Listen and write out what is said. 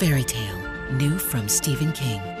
fairy tale, new from Stephen King.